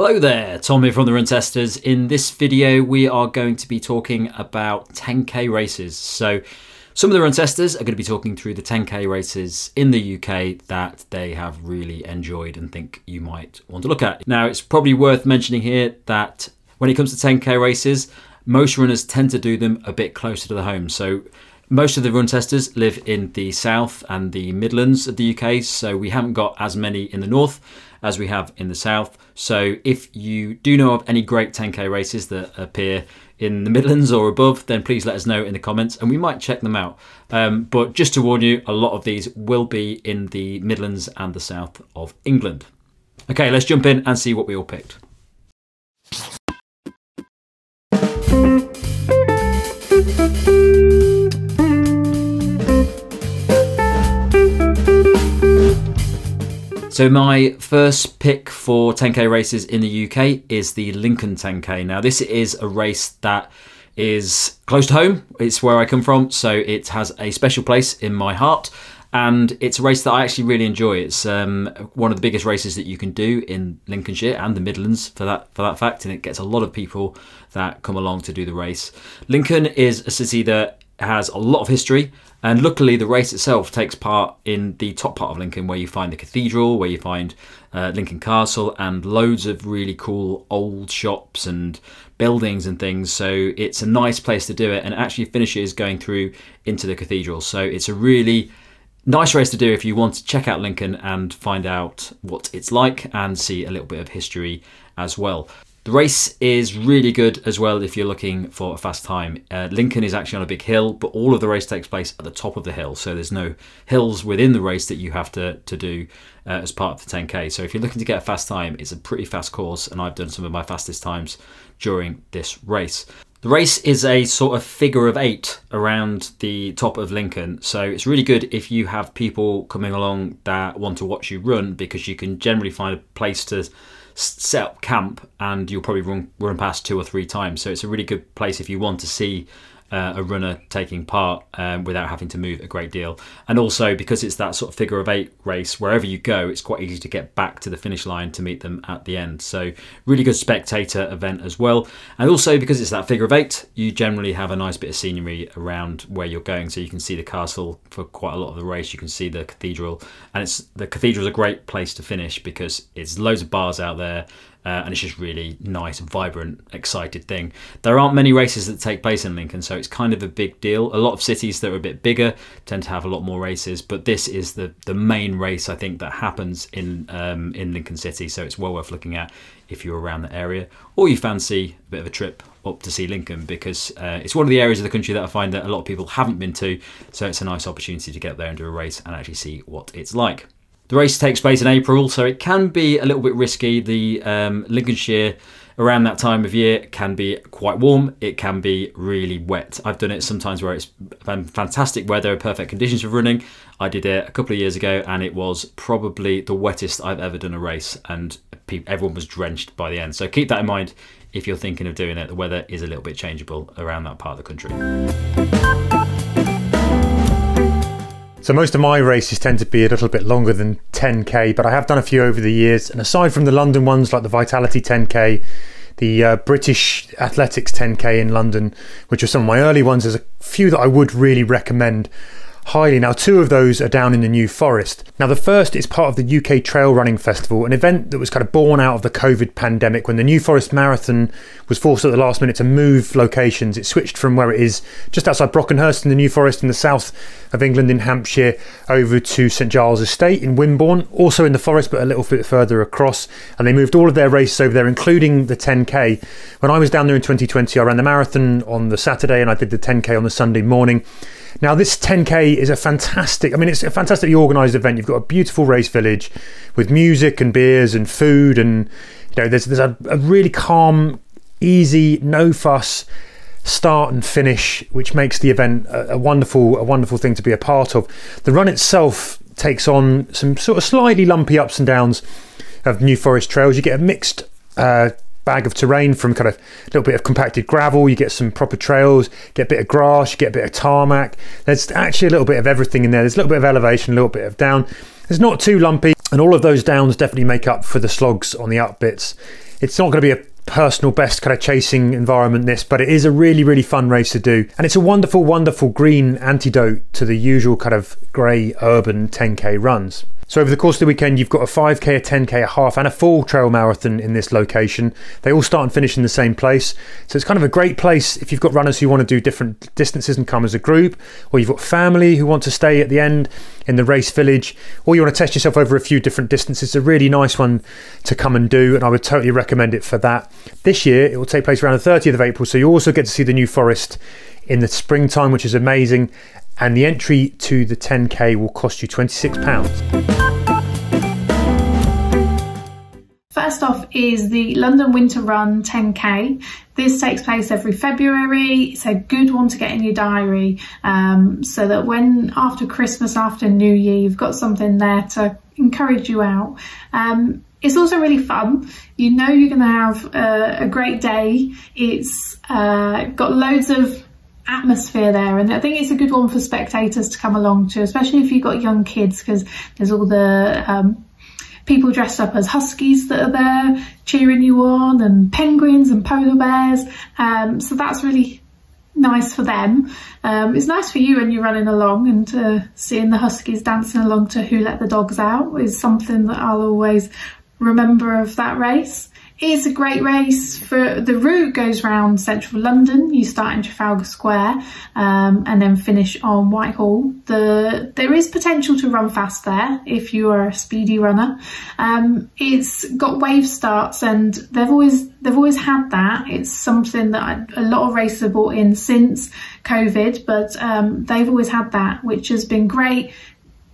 Hello there, Tom here from the Run Testers. In this video, we are going to be talking about 10k races. So, some of the Run Testers are going to be talking through the 10k races in the UK that they have really enjoyed and think you might want to look at. Now, it's probably worth mentioning here that when it comes to 10k races, most runners tend to do them a bit closer to the home. So, most of the run testers live in the south and the Midlands of the UK, so we haven't got as many in the north as we have in the south. So if you do know of any great 10k races that appear in the Midlands or above, then please let us know in the comments and we might check them out. Um, but just to warn you, a lot of these will be in the Midlands and the south of England. Okay, let's jump in and see what we all picked. So my first pick for 10k races in the UK is the Lincoln 10k. Now this is a race that is close to home. It's where I come from, so it has a special place in my heart. And it's a race that I actually really enjoy. It's um, one of the biggest races that you can do in Lincolnshire and the Midlands for that for that fact, and it gets a lot of people that come along to do the race. Lincoln is a city that has a lot of history and luckily, the race itself takes part in the top part of Lincoln, where you find the cathedral, where you find uh, Lincoln Castle, and loads of really cool old shops and buildings and things. So it's a nice place to do it, and it actually finishes going through into the cathedral. So it's a really nice race to do if you want to check out Lincoln and find out what it's like and see a little bit of history as well. The race is really good as well if you're looking for a fast time. Uh, Lincoln is actually on a big hill, but all of the race takes place at the top of the hill, so there's no hills within the race that you have to, to do uh, as part of the 10k. So if you're looking to get a fast time, it's a pretty fast course, and I've done some of my fastest times during this race. The race is a sort of figure of eight around the top of Lincoln, so it's really good if you have people coming along that want to watch you run because you can generally find a place to set up camp and you'll probably run, run past two or three times. So it's a really good place if you want to see uh, a runner taking part um, without having to move a great deal. And also because it's that sort of figure of eight race, wherever you go, it's quite easy to get back to the finish line to meet them at the end. So really good spectator event as well. And also because it's that figure of eight, you generally have a nice bit of scenery around where you're going. So you can see the castle for quite a lot of the race. You can see the cathedral, and it's the cathedral is a great place to finish because it's loads of bars out there uh, and it's just really nice, vibrant, excited thing. There aren't many races that take place in Lincoln, so it's kind of a big deal. A lot of cities that are a bit bigger tend to have a lot more races, but this is the the main race I think that happens in um, in Lincoln City, so it's well worth looking at if you're around the area or you fancy a bit of a trip up to see Lincoln because uh, it's one of the areas of the country that I find that a lot of people haven't been to, so it's a nice opportunity to get there and do a race and actually see what it's like. The race takes place in April, so it can be a little bit risky. The um, Lincolnshire around that time of year can be quite warm. It can be really wet. I've done it sometimes where it's fantastic weather, perfect conditions for running. I did it a couple of years ago, and it was probably the wettest I've ever done a race, and everyone was drenched by the end. So keep that in mind if you're thinking of doing it. The weather is a little bit changeable around that part of the country. So most of my races tend to be a little bit longer than 10k, but I have done a few over the years. And aside from the London ones like the Vitality 10k, the uh, British Athletics 10k in London, which are some of my early ones, there's a few that I would really recommend highly. Now, two of those are down in the New Forest. Now, the first is part of the UK Trail Running Festival, an event that was kind of born out of the COVID pandemic when the New Forest Marathon was forced at the last minute to move locations. It switched from where it is just outside Brockenhurst in the New Forest in the south of England in Hampshire over to St Giles Estate in Wimborne, also in the forest but a little bit further across. And they moved all of their races over there, including the 10k. When I was down there in 2020, I ran the marathon on the Saturday and I did the 10k on the Sunday morning. Now, this 10K is a fantastic, I mean, it's a fantastically organised event. You've got a beautiful race village with music and beers and food, and, you know, there's, there's a, a really calm, easy, no fuss start and finish, which makes the event a, a, wonderful, a wonderful thing to be a part of. The run itself takes on some sort of slightly lumpy ups and downs of New Forest trails. You get a mixed uh, bag of terrain from kind of a little bit of compacted gravel, you get some proper trails, get a bit of grass, you get a bit of tarmac. There's actually a little bit of everything in there. There's a little bit of elevation, a little bit of down. It's not too lumpy, and all of those downs definitely make up for the slogs on the up bits. It's not going to be a personal best kind of chasing environment this but it is a really really fun race to do and it's a wonderful wonderful green antidote to the usual kind of grey urban 10k runs so over the course of the weekend, you've got a 5k, a 10k, a half, and a full trail marathon in this location. They all start and finish in the same place. So it's kind of a great place if you've got runners who want to do different distances and come as a group, or you've got family who want to stay at the end in the race village, or you want to test yourself over a few different distances. It's a really nice one to come and do, and I would totally recommend it for that. This year, it will take place around the 30th of April, so you also get to see the New Forest in the springtime, which is amazing and the entry to the 10k will cost you £26. First off is the London Winter Run 10k. This takes place every February. It's a good one to get in your diary um, so that when after Christmas, after New Year, you've got something there to encourage you out. Um, it's also really fun. You know you're going to have a, a, great day. It's uh, got loads of atmosphere there. And I think it's a good one for spectators to come along to especially if you've got young kids because there's all the um, people dressed up as huskies that are there cheering you on and penguins and polar bears. Um, so that's really nice for them. Um, it's nice for you when you're running along and uh, seeing the huskies dancing along to who let the dogs out is something that I'll always remember of that race is a great race for the route goes around central London. You start in Trafalgar Square um, and then finish on Whitehall. The there is potential to run fast there if you are a speedy runner. Um, it's got wave starts and they've always they've always had that. It's something that I, a lot of races have brought in since COVID, but um, they've always had that, which has been great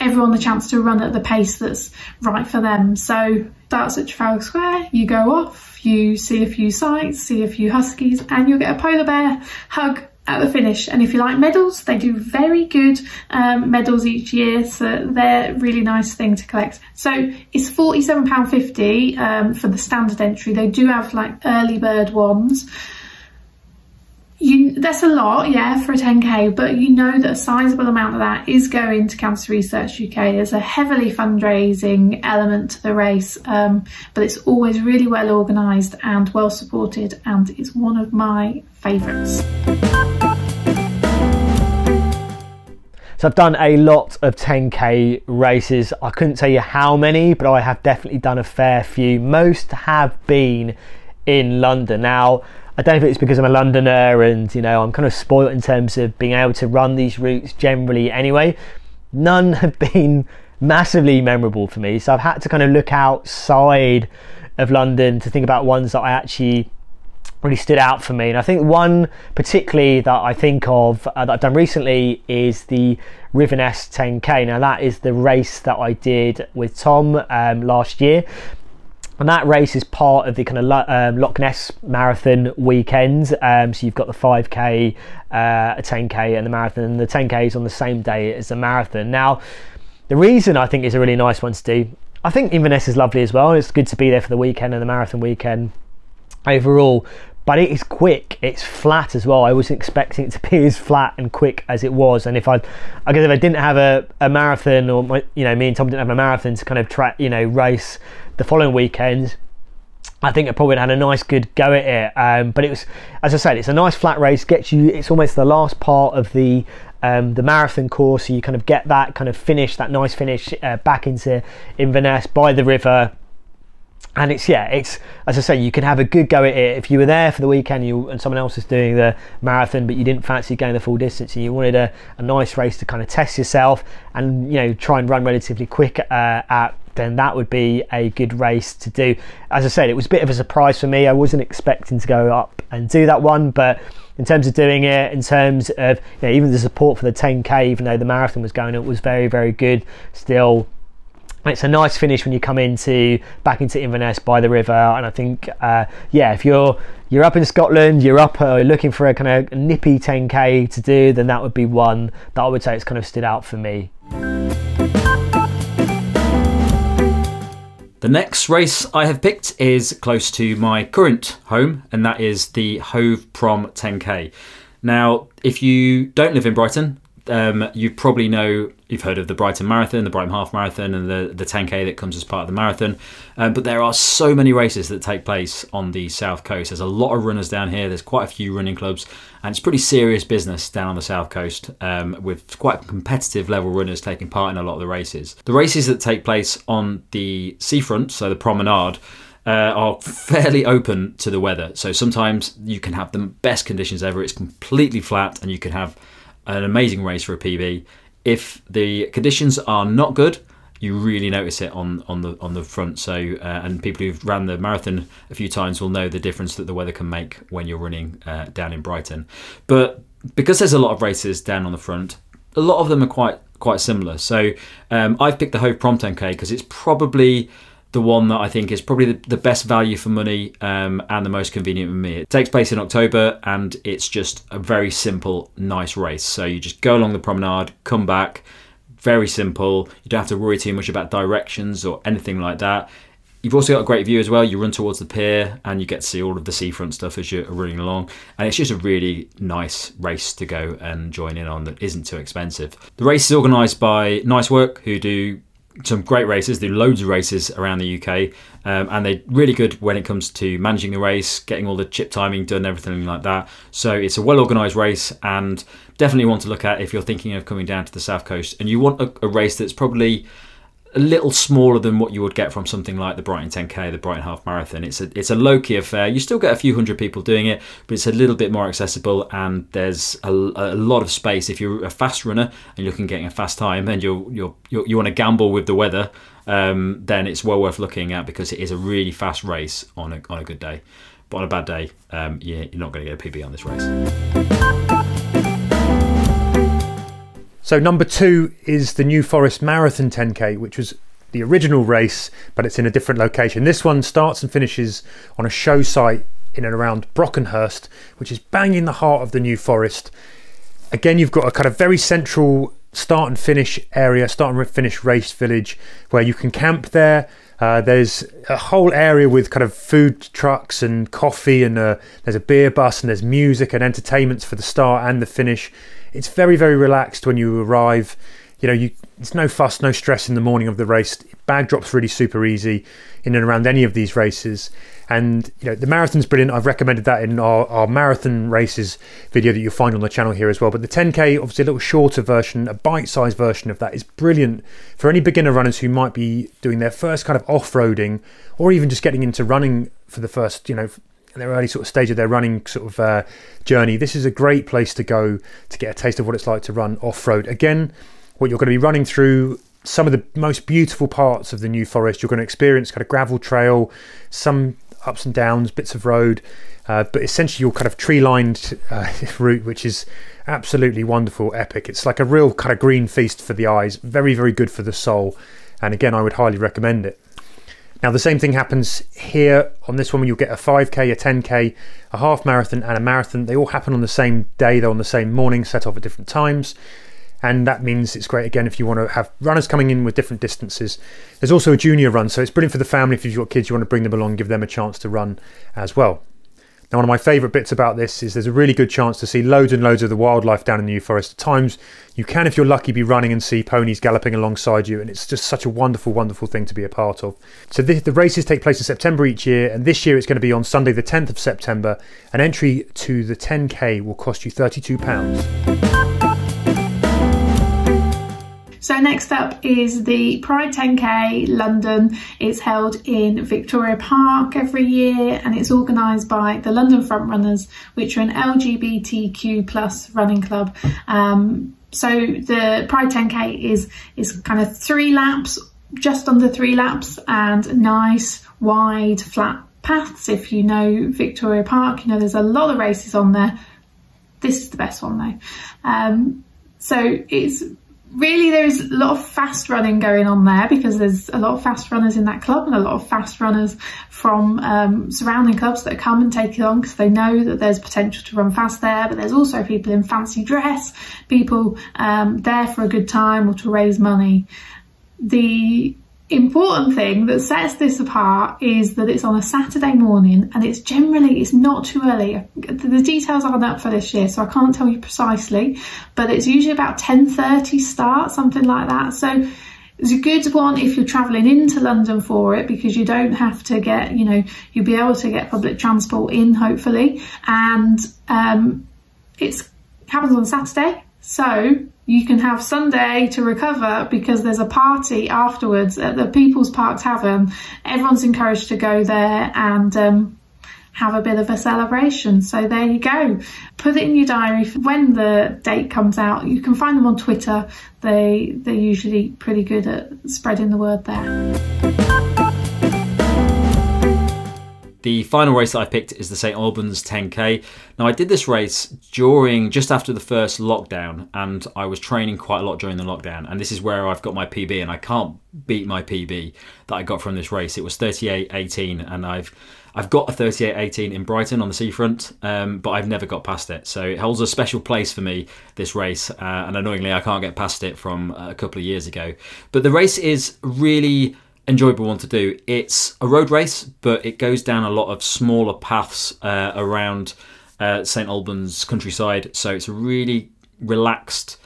everyone the chance to run at the pace that's right for them. So that's at Trafalgar Square, you go off, you see a few sights, see a few huskies, and you'll get a polar bear hug at the finish. And if you like medals, they do very good um, medals each year, so they're really nice thing to collect. So it's £47.50 um, for the standard entry. They do have like early bird ones you that's a lot, yeah, for a 10k, but you know that a sizable amount of that is going to Cancer Research UK. There's a heavily fundraising element to the race, um, but it's always really well organised and well supported, and it's one of my favourites. So I've done a lot of 10k races. I couldn't tell you how many, but I have definitely done a fair few. Most have been in London. Now, I don't know if it's because I'm a Londoner and you know I'm kind of spoilt in terms of being able to run these routes generally anyway. None have been massively memorable for me, so I've had to kind of look outside of London to think about ones that I actually really stood out for me. And I think one particularly that I think of uh, that I've done recently is the River Ness 10K. Now that is the race that I did with Tom um, last year and that race is part of the kind of um, Loch Ness Marathon weekend. Um, so you've got the 5k, uh, a 10k, and the marathon. And the 10k is on the same day as the marathon. Now, the reason I think is a really nice one to do. I think Inverness is lovely as well. It's good to be there for the weekend and the marathon weekend overall. But it is quick. It's flat as well. I wasn't expecting it to be as flat and quick as it was. And if I, I guess if I didn't have a, a marathon, or my, you know, me and Tom didn't have a marathon to kind of track, you know, race the following weekend, I think I probably had a nice good go at it. Um, but it was, as I said, it's a nice flat race. Gets you. It's almost the last part of the um, the marathon course. So you kind of get that kind of finish, that nice finish uh, back into Inverness by the river. And it's yeah, it's as I say, you can have a good go at it if you were there for the weekend, you and someone else is doing the marathon, but you didn't fancy going the full distance, and you wanted a, a nice race to kind of test yourself and you know try and run relatively quick uh, at then that would be a good race to do. As I said, it was a bit of a surprise for me. I wasn't expecting to go up and do that one, but in terms of doing it, in terms of you know, even the support for the 10k, even though the marathon was going, it was very, very good. Still, it's a nice finish when you come into back into Inverness by the river, and I think, uh, yeah, if you're you're up in Scotland, you're up uh, looking for a kind of nippy 10k to do, then that would be one that I would say it's kind of stood out for me. The next race I have picked is close to my current home, and that is the Hove Prom 10K. Now, if you don't live in Brighton, um, you probably know you've heard of the Brighton Marathon, the Brighton Half Marathon, and the, the 10K that comes as part of the marathon. Um, but there are so many races that take place on the south coast. There's a lot of runners down here. There's quite a few running clubs, and it's pretty serious business down on the south coast um, with quite competitive level runners taking part in a lot of the races. The races that take place on the seafront, so the promenade, uh, are fairly open to the weather. So sometimes you can have the best conditions ever. It's completely flat, and you can have an amazing race for a PB. If the conditions are not good, you really notice it on, on the on the front. So uh, and people who've ran the marathon a few times will know the difference that the weather can make when you're running uh, down in Brighton. But because there's a lot of races down on the front, a lot of them are quite quite similar. So um, I've picked the Hove Prom 10K because it's probably the one that I think is probably the, the best value for money um, and the most convenient for me. It takes place in October and it's just a very simple, nice race. So you just go along the promenade, come back, very simple. You don't have to worry too much about directions or anything like that. You've also got a great view as well. You run towards the pier and you get to see all of the seafront stuff as you're running along. And it's just a really nice race to go and join in on that isn't too expensive. The race is organised by Nice Work, who do some great races, do loads of races around the UK, um, and they're really good when it comes to managing the race, getting all the chip timing done, everything like that. So it's a well organised race, and definitely want to look at if you're thinking of coming down to the south coast, and you want a, a race that's probably a little smaller than what you would get from something like the Brighton 10K, the Brighton Half Marathon. It's a it's a low key affair. You still get a few hundred people doing it, but it's a little bit more accessible, and there's a, a lot of space. If you're a fast runner and you're looking getting a fast time, and you're, you're, you're you want to gamble with the weather, um, then it's well worth looking at because it is a really fast race on a on a good day. But on a bad day, um, you're not going to get a PB on this race. So number two is the New Forest Marathon 10K, which was the original race, but it's in a different location. This one starts and finishes on a show site in and around Brockenhurst, which is bang in the heart of the New Forest. Again, you've got a kind of very central start and finish area, start and finish race village, where you can camp there. Uh, there's a whole area with kind of food trucks and coffee, and uh, there's a beer bus, and there's music and entertainments for the start and the finish. It's very, very relaxed when you arrive. You know, you it's no fuss, no stress in the morning of the race. Bag drops really super easy in and around any of these races. And you know, the marathon's brilliant. I've recommended that in our, our marathon races video that you'll find on the channel here as well. But the 10k, obviously a little shorter version, a bite-sized version of that is brilliant for any beginner runners who might be doing their first kind of off-roading or even just getting into running for the first, you know, in their early sort of stage of their running sort of uh, journey, this is a great place to go to get a taste of what it's like to run off road. Again, what you're going to be running through some of the most beautiful parts of the New Forest. You're going to experience kind of gravel trail, some ups and downs, bits of road, uh, but essentially your kind of tree lined uh, route, which is absolutely wonderful, epic. It's like a real kind of green feast for the eyes, very, very good for the soul. And again, I would highly recommend it. Now, the same thing happens here on this one. You'll get a 5k, a 10k, a half marathon, and a marathon. They all happen on the same day, though, on the same morning, set off at different times. And that means it's great again if you want to have runners coming in with different distances. There's also a junior run, so it's brilliant for the family if you've got kids, you want to bring them along, give them a chance to run as well. Now, one of my favourite bits about this is there's a really good chance to see loads and loads of the wildlife down in the New Forest. At times, you can, if you're lucky, be running and see ponies galloping alongside you, and it's just such a wonderful, wonderful thing to be a part of. So, the, the races take place in September each year, and this year it's going to be on Sunday, the 10th of September. An entry to the 10k will cost you £32. So next up is the Pride 10K London. It's held in Victoria Park every year and it's organised by the London Frontrunners, which are an LGBTQ plus running club. Um, so the Pride 10K is, is kind of three laps, just under three laps and nice, wide, flat paths. If you know Victoria Park, you know there's a lot of races on there. This is the best one though. Um, so it's really there's a lot of fast running going on there because there's a lot of fast runners in that club and a lot of fast runners from um, surrounding clubs that come and take it on because they know that there's potential to run fast there but there's also people in fancy dress people um, there for a good time or to raise money. The important thing that sets this apart is that it's on a Saturday morning and it's generally it's not too early. The details aren't up for this year, so I can't tell you precisely, but it's usually about 10:30 start, something like that. So it's a good one if you're travelling into London for it because you don't have to get, you know, you'll be able to get public transport in hopefully, and um, it's happens on Saturday, so you can have Sunday to recover because there's a party afterwards at the People's Park Tavern. Everyone's encouraged to go there and um, have a bit of a celebration. So there you go. Put it in your diary when the date comes out. You can find them on Twitter. They they're usually pretty good at spreading the word there. The final race that I picked is the St Albans 10K. Now, I did this race during just after the first lockdown, and I was training quite a lot during the lockdown. And this is where I've got my PB, and I can't beat my PB that I got from this race. It was 38.18, and I've I've got a 38.18 in Brighton on the seafront, um, but I've never got past it. So it holds a special place for me, this race. Uh, and annoyingly, I can't get past it from a couple of years ago. But the race is really enjoyable one to do. It's a road race, but it goes down a lot of smaller paths uh, around uh, St Albans countryside. So it's a really relaxed,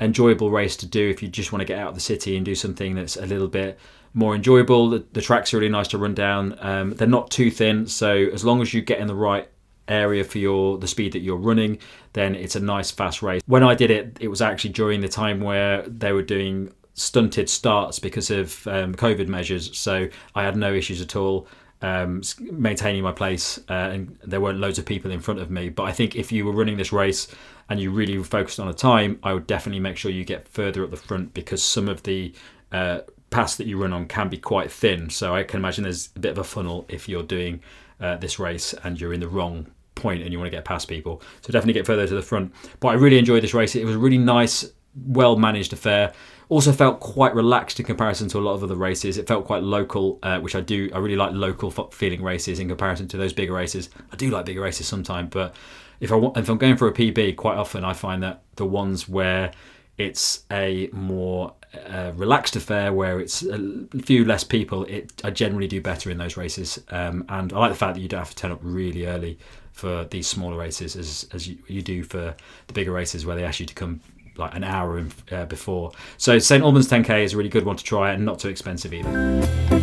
enjoyable race to do if you just want to get out of the city and do something that's a little bit more enjoyable. The, the tracks are really nice to run down. Um, they're not too thin, so as long as you get in the right area for your the speed that you're running then it's a nice fast race when i did it it was actually during the time where they were doing stunted starts because of um, COVID measures. So I had no issues at all um, maintaining my place, uh, and there weren't loads of people in front of me. But I think if you were running this race and you really were focused on a time, I would definitely make sure you get further up the front because some of the uh, paths that you run on can be quite thin. So I can imagine there's a bit of a funnel if you're doing uh, this race and you're in the wrong point and you want to get past people. So definitely get further to the front. But I really enjoyed this race. It was really nice, well managed affair. Also felt quite relaxed in comparison to a lot of other races. It felt quite local, uh, which I do. I really like local feeling races in comparison to those bigger races. I do like bigger races sometimes, but if I want, if I'm going for a PB, quite often I find that the ones where it's a more uh, relaxed affair where it's a few less people, it I generally do better in those races. Um, and I like the fact that you don't have to turn up really early for these smaller races as as you, you do for the bigger races where they ask you to come like an hour in, uh, before. So St Albans 10k is a really good one to try and not too expensive either.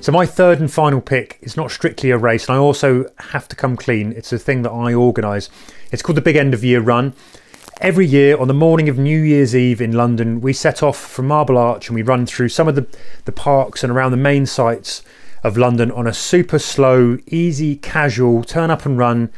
So my third and final pick is not strictly a race, and I also have to come clean. It's a thing that I organise. It's called the Big End of Year Run. Every year on the morning of New Year's Eve in London, we set off from Marble Arch and we run through some of the, the parks and around the main sites of London on a super slow, easy, casual, turn up and run,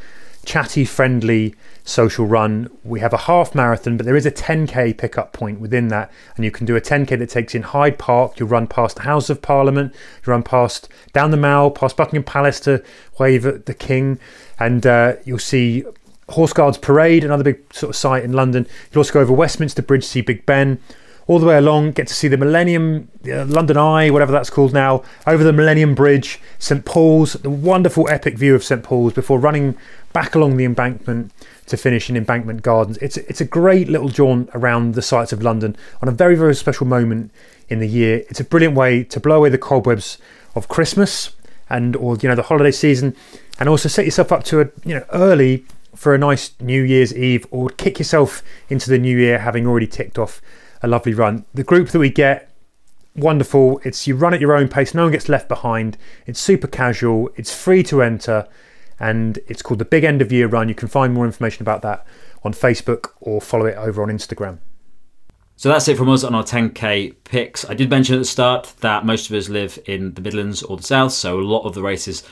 chatty, friendly social run. We have a half marathon, but there is a 10k pickup point within that, and you can do a 10k that takes in Hyde Park. You'll run past the House of Parliament, you run past down the Mall, past Buckingham Palace to wave at the King, and uh, you'll see Horse Guards Parade, another big sort of site in London. You'll also go over Westminster Bridge, see Big Ben. All the way along, get to see the Millennium, uh, London Eye, whatever that's called now, over the Millennium Bridge, St Paul's, the wonderful epic view of St Paul's before running back along the embankment to finish in Embankment Gardens. It's it's a great little jaunt around the sights of London on a very very special moment in the year. It's a brilliant way to blow away the cobwebs of Christmas and or you know the holiday season, and also set yourself up to a you know early for a nice New Year's Eve or kick yourself into the new year having already ticked off a lovely run. The group that we get wonderful. It's you run at your own pace. No one gets left behind. It's super casual. It's free to enter and it's called the Big End of Year Run. You can find more information about that on Facebook or follow it over on Instagram. So that's it from us on our 10k picks. I did mention at the start that most of us live in the Midlands or the South, so a lot of the races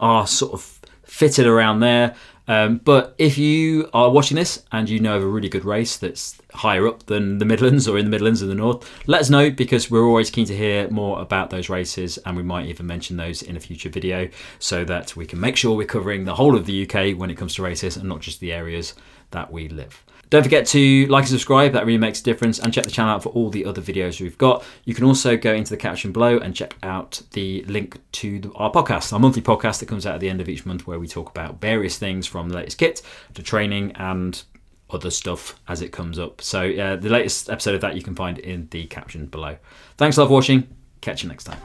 are sort of fitted around there. Um, but if you are watching this and you know of a really good race that's higher up than the Midlands or in the Midlands in the North, let us know because we're always keen to hear more about those races and we might even mention those in a future video so that we can make sure we're covering the whole of the UK when it comes to races and not just the areas that we live. Don't forget to like and subscribe, that really makes a difference, and check the channel out for all the other videos we've got. You can also go into the caption below and check out the link to the, our podcast, our monthly podcast that comes out at the end of each month where we talk about various things from the latest kit to training and other stuff as it comes up. So uh, the latest episode of that you can find in the captions below. Thanks a lot for watching. Catch you next time.